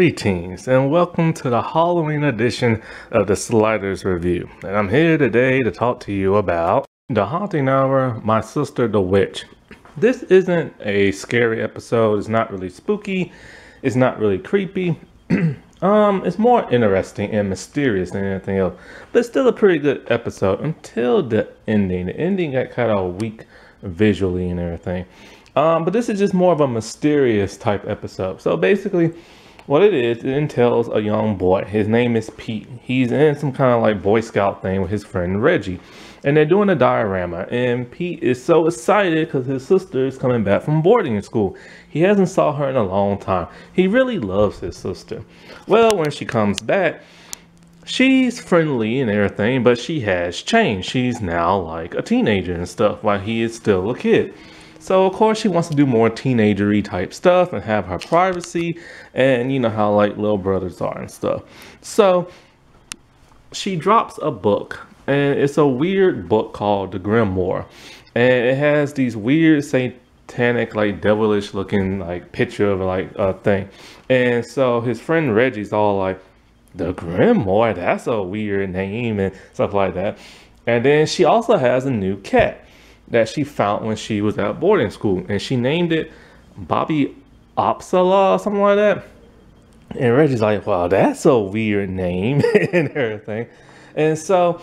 Greetings and welcome to the Halloween edition of the Sliders Review. And I'm here today to talk to you about The Haunting Hour, My Sister the Witch. This isn't a scary episode, it's not really spooky, it's not really creepy. um, it's more interesting and mysterious than anything else. But still a pretty good episode until the ending. The ending got kind of weak visually and everything. Um, but this is just more of a mysterious type episode. So basically, what it is, it entails a young boy. His name is Pete. He's in some kind of like Boy Scout thing with his friend Reggie. And they're doing a diorama. And Pete is so excited because his sister is coming back from boarding school. He hasn't saw her in a long time. He really loves his sister. Well, when she comes back, she's friendly and everything, but she has changed. She's now like a teenager and stuff while he is still a kid. So of course she wants to do more teenagery type stuff and have her privacy and you know how like little brothers are and stuff. So she drops a book and it's a weird book called The Grimoire. And it has these weird satanic like devilish looking like picture of like a thing. And so his friend Reggie's all like, the Grimoire, that's a weird name and stuff like that. And then she also has a new cat that she found when she was at boarding school, and she named it Bobby Opsala, or something like that. And Reggie's like, "Wow, that's a weird name and everything." And so,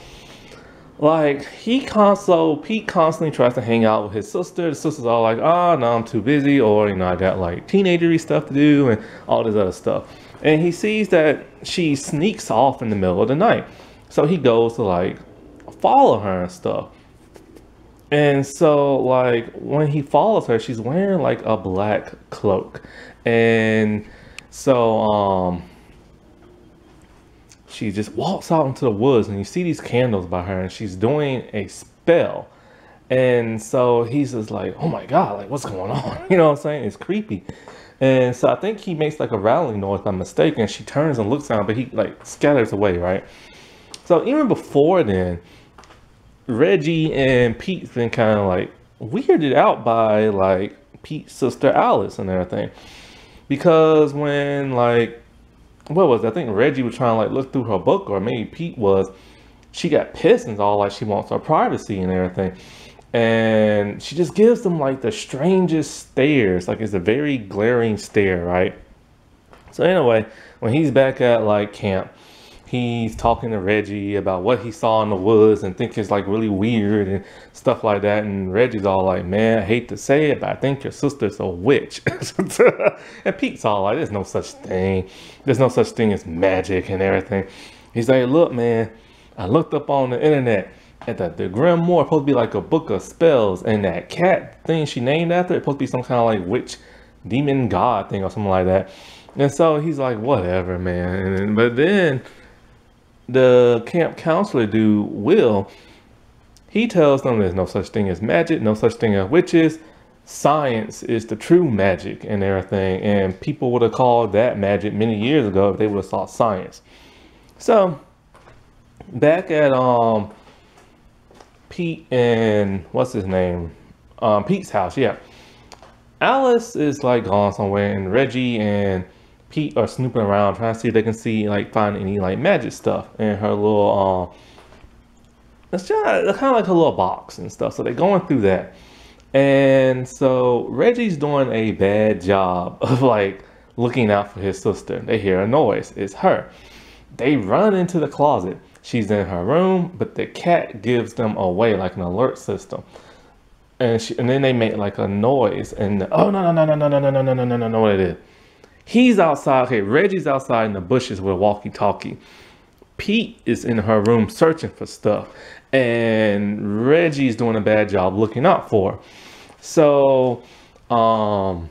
like, he constantly, Pete constantly tries to hang out with his sister. The sister's all like, "Oh, no, I'm too busy," or you know, I got like teenagery stuff to do and all this other stuff. And he sees that she sneaks off in the middle of the night, so he goes to like follow her and stuff. And so, like, when he follows her, she's wearing like a black cloak. And so, um, she just walks out into the woods, and you see these candles by her, and she's doing a spell. And so he's just like, oh my God, like, what's going on? You know what I'm saying? It's creepy. And so I think he makes like a rattling noise I'm mistaken. she turns and looks him, but he like scatters away, right? So even before then, Reggie and Pete's been kind of like weirded out by like Pete's sister Alice and everything. Because when like what was it? I think Reggie was trying to like look through her book or maybe Pete was, she got pissed and all like she wants her privacy and everything. And she just gives them like the strangest stares. Like it's a very glaring stare, right? So anyway, when he's back at like camp, he's talking to Reggie about what he saw in the woods and think it's like really weird and stuff like that. And Reggie's all like, man, I hate to say it, but I think your sister's a witch. and Pete's all like, there's no such thing. There's no such thing as magic and everything. He's like, look, man, I looked up on the internet and that the Grimoire supposed to be like a book of spells and that cat thing she named after it supposed to be some kind of like witch demon god thing or something like that. And so he's like, whatever, man. And, but then the camp counselor dude, Will, he tells them there's no such thing as magic, no such thing as witches. Science is the true magic and everything. And people would have called that magic many years ago if they would have thought science. So back at um Pete and what's his name? Um Pete's house, yeah. Alice is like gone somewhere and Reggie and Pete are snooping around trying to see if they can see like find any like magic stuff in her little um it's just kind of like a little box and stuff. So they're going through that. And so Reggie's doing a bad job of like looking out for his sister. They hear a noise. It's her. They run into the closet. She's in her room, but the cat gives them away like an alert system. And she, and then they make like a noise and oh no no no no no no no no no no no no what it is. He's outside. Okay, Reggie's outside in the bushes with a walkie-talkie. Pete is in her room searching for stuff, and Reggie's doing a bad job looking out for her. So, um,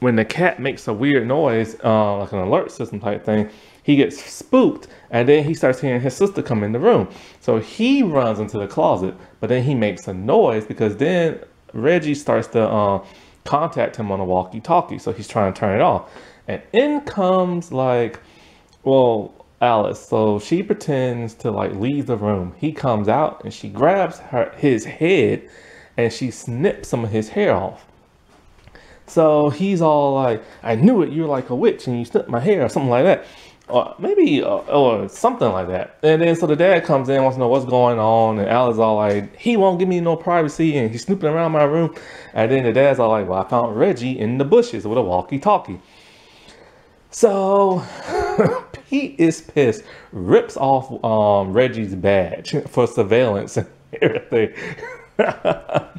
when the cat makes a weird noise, uh, like an alert system type thing, he gets spooked, and then he starts hearing his sister come in the room. So he runs into the closet, but then he makes a noise because then Reggie starts to uh, contact him on a walkie-talkie. So he's trying to turn it off. And in comes like, well, Alice. So she pretends to like leave the room. He comes out and she grabs her his head and she snips some of his hair off. So he's all like, I knew it, you're like a witch and you snipped my hair or something like that. Or maybe, uh, or something like that. And then so the dad comes in, wants to know what's going on. And Alice all like, he won't give me no privacy. And he's snooping around my room. And then the dad's all like, well, I found Reggie in the bushes with a walkie talkie. So Pete is pissed, rips off um, Reggie's badge for surveillance and everything.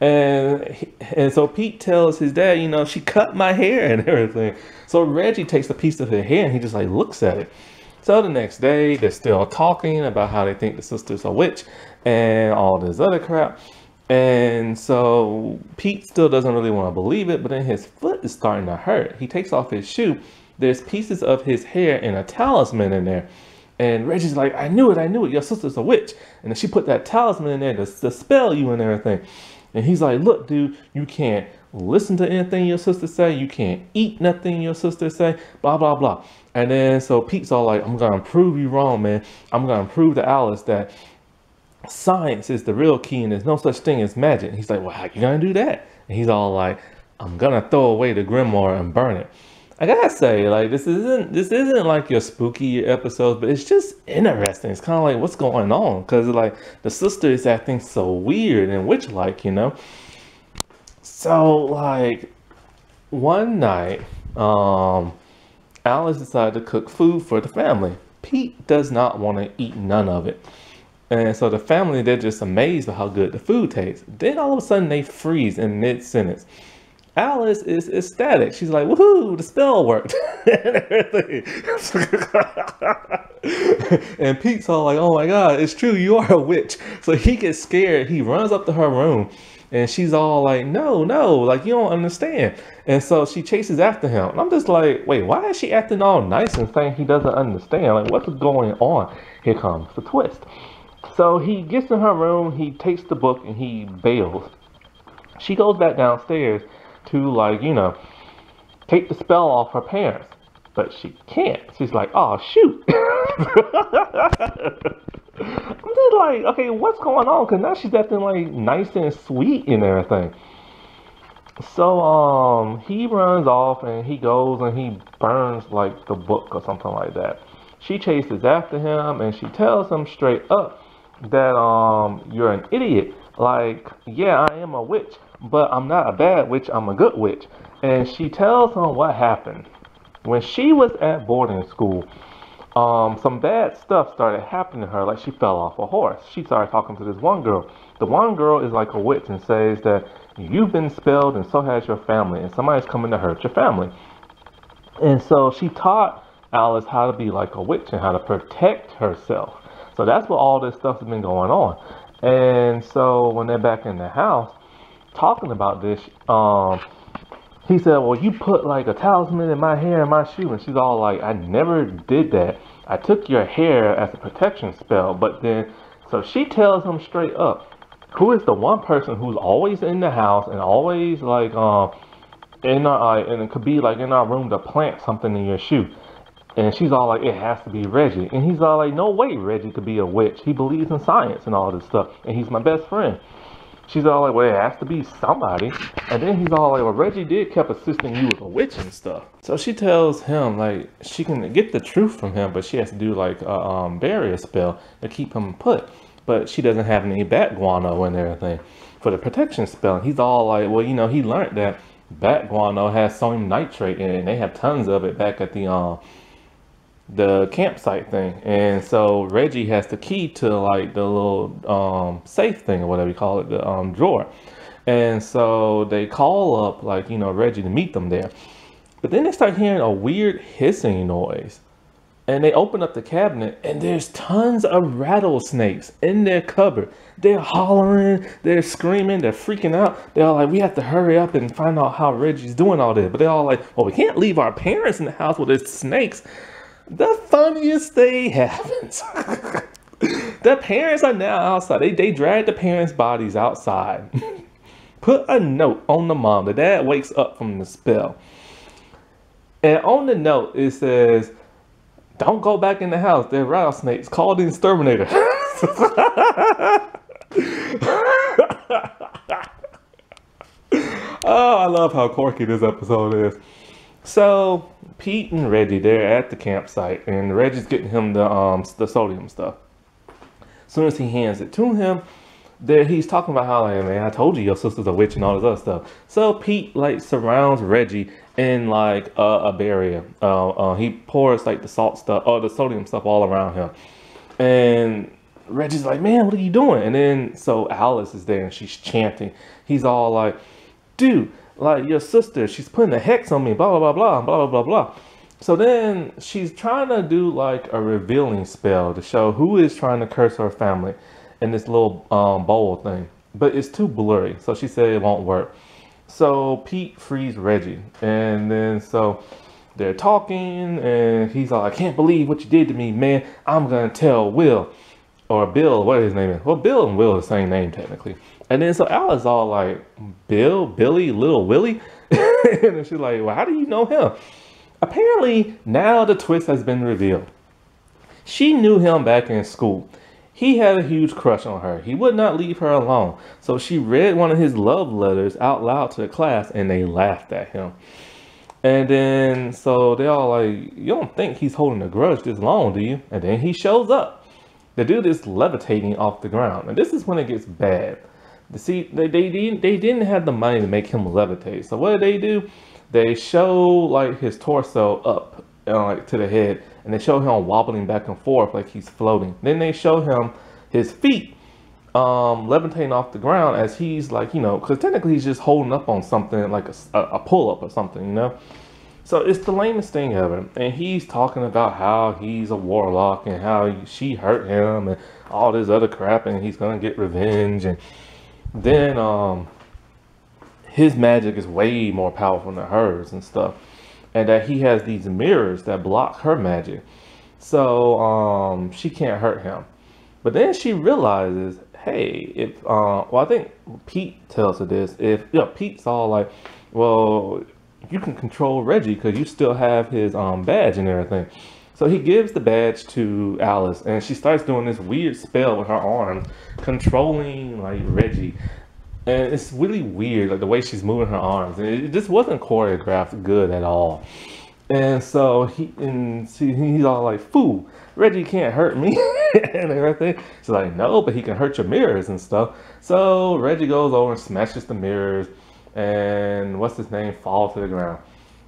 and and so Pete tells his dad, you know, she cut my hair and everything. So Reggie takes a piece of her hair and he just like looks at it. So the next day, they're still talking about how they think the sister's a witch and all this other crap. And so Pete still doesn't really want to believe it, but then his foot is starting to hurt. He takes off his shoe. There's pieces of his hair and a talisman in there. And Reggie's like, I knew it, I knew it. Your sister's a witch. And then she put that talisman in there to, to spell you and everything. And he's like, look, dude, you can't listen to anything your sister say. You can't eat nothing your sister say, blah, blah, blah. And then so Pete's all like, I'm going to prove you wrong, man. I'm going to prove to Alice that science is the real key and there's no such thing as magic. And he's like, well, how you to do that? And he's all like, I'm to throw away the grimoire and burn it. I gotta say, like this isn't this isn't like your spooky episodes, but it's just interesting. It's kind of like what's going on because like the sister is acting so weird and witch like, you know. So like one night, um, Alice decided to cook food for the family. Pete does not want to eat none of it. And so the family, they're just amazed by how good the food tastes. Then all of a sudden they freeze in mid sentence. Alice is ecstatic. She's like, woohoo, the spell worked. and Pete's all like, oh my God, it's true, you are a witch. So he gets scared. He runs up to her room and she's all like, no, no, like you don't understand. And so she chases after him. And I'm just like, wait, why is she acting all nice and saying he doesn't understand? Like, what's going on? Here comes the twist. So he gets in her room, he takes the book, and he bails. She goes back downstairs to like, you know, take the spell off her parents. But she can't. She's like, oh shoot. I'm just like, okay, what's going on? Cause now she's acting like nice and sweet and everything. So um he runs off and he goes and he burns like the book or something like that. She chases after him and she tells him straight up that um you're an idiot. Like, yeah, I am a witch, but I'm not a bad witch, I'm a good witch. And she tells him what happened. When she was at boarding school, um, some bad stuff started happening to her, like she fell off a horse. She started talking to this one girl. The one girl is like a witch and says that you've been spelled and so has your family, and somebody's coming to hurt your family. And so she taught Alice how to be like a witch and how to protect herself. So that's what all this stuff has been going on. And so when they're back in the house talking about this, um, he said, Well, you put like a talisman in my hair and my shoe. And she's all like, I never did that. I took your hair as a protection spell. But then, so she tells him straight up, who is the one person who's always in the house and always like, um, in our, uh, and it could be like in our room to plant something in your shoe. And she's all like, it has to be Reggie. And he's all like, no way Reggie could be a witch. He believes in science and all this stuff. And he's my best friend. She's all like, well, it has to be somebody. And then he's all like, well, Reggie did kept assisting you with a witch and stuff. So she tells him, like, she can get the truth from him, but she has to do, like, a um, barrier spell to keep him put. But she doesn't have any bat guano and everything for the protection spell. And he's all like, well, you know, he learned that bat guano has sodium nitrate in it, and they have tons of it back at the, um, the campsite thing. And so Reggie has the key to like the little um, safe thing or whatever you call it, the um, drawer. And so they call up like, you know, Reggie to meet them there. But then they start hearing a weird hissing noise. And they open up the cabinet and there's tons of rattlesnakes in their cupboard. They're hollering, they're screaming, they're freaking out. They're all like, we have to hurry up and find out how Reggie's doing all this. But they're all like, well, we can't leave our parents in the house with these snakes the funniest thing happens. the parents are now outside. They, they drag the parents' bodies outside. Put a note on the mom. The dad wakes up from the spell. And on the note, it says, Don't go back in the house. They're rattlesnakes. Call the exterminator. Oh, I love how quirky this episode is. So Pete and Reggie, they're at the campsite, and Reggie's getting him the um the sodium stuff. As soon as he hands it to him, there he's talking about how like man, I told you your sister's a witch and all this other stuff. So Pete like surrounds Reggie in like a, a barrier. Uh, uh, he pours like the salt stuff or the sodium stuff all around him, and Reggie's like, man, what are you doing? And then so Alice is there and she's chanting. He's all like, dude, like your sister, she's putting a hex on me, blah blah blah blah blah blah blah. So then she's trying to do like a revealing spell to show who is trying to curse her family in this little um, bowl thing. But it's too blurry, so she said it won't work. So Pete frees Reggie, and then so they're talking, and he's like, "I can't believe what you did to me, man. I'm gonna tell Will." Or Bill, what his name is. Well, Bill and Will are the same name technically. And then so Alice all like, Bill, Billy, Little Willie. and she's like, well, how do you know him? Apparently, now the twist has been revealed. She knew him back in school. He had a huge crush on her. He would not leave her alone. So she read one of his love letters out loud to the class and they laughed at him. And then, so they all like, you don't think he's holding a grudge this long, do you? And then he shows up. The dude is levitating off the ground. And this is when it gets bad. See, they, they, didn't, they didn't have the money to make him levitate. So what did they do? They show like his torso up uh, like to the head and they show him wobbling back and forth like he's floating. Then they show him his feet um, levitating off the ground as he's like, you know, because technically he's just holding up on something like a, a pull up or something, you know. So it's the lamest thing ever. And he's talking about how he's a warlock and how she hurt him and all this other crap and he's going to get revenge. And then um, his magic is way more powerful than hers and stuff and that he has these mirrors that block her magic. So um, she can't hurt him. But then she realizes, hey, if uh, well, I think Pete tells her this. If you know, Pete's all like, well, you can control Reggie because you still have his um, badge and everything. So he gives the badge to Alice, and she starts doing this weird spell with her arms, controlling like Reggie. And it's really weird like the way she's moving her arms and it just wasn't choreographed good at all. And so he and see, he's all like fool reggie can't hurt me and everything. She's like no but he can hurt your mirrors and stuff. So reggie goes over and smashes the mirrors and what's his name fall to the ground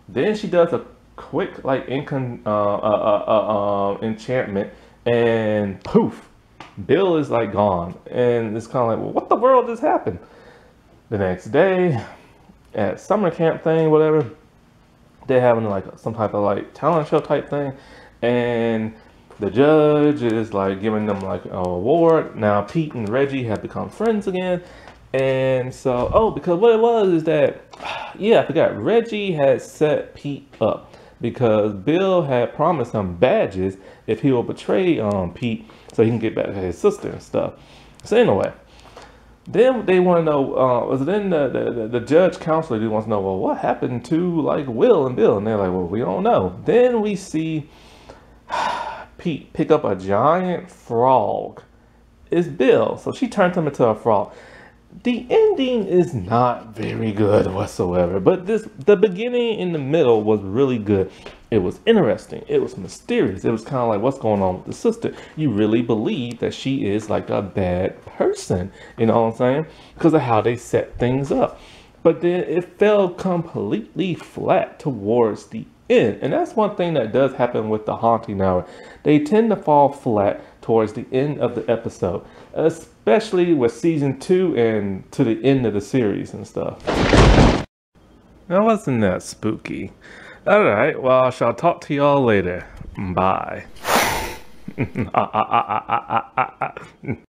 then she does a quick like incon uh, uh, uh, uh, uh enchantment and poof bill is like gone and it's kind of like well, what the world just happened the next day at summer camp thing, whatever, they're having like some type of like talent show type thing. And the judge is like giving them like an award. Now Pete and Reggie have become friends again. And so, oh, because what it was is that, yeah, I forgot. Reggie had set Pete up because Bill had promised him badges if he will betray um, Pete so he can get back to his sister and stuff. So anyway, then they want to know, uh, was then the, the, the judge counselor who wants to know, well, what happened to like Will and Bill? And they're like, well, we don't know. Then we see Pete pick up a giant frog. It's Bill. So she turns him into a frog. The ending is not very good whatsoever, but this the beginning and the middle was really good. It was interesting. It was mysterious. It was kind of like, what's going on with the sister? You really believe that she is like a bad person. You know what I'm saying? Because of how they set things up. But then it fell completely flat towards the end. And that's one thing that does happen with the haunting hour. They tend to fall flat towards the end of the episode, especially with season two and to the end of the series and stuff. Now, wasn't that spooky? Alright, well, I shall talk to y'all later. Bye. Ah, ah, ah,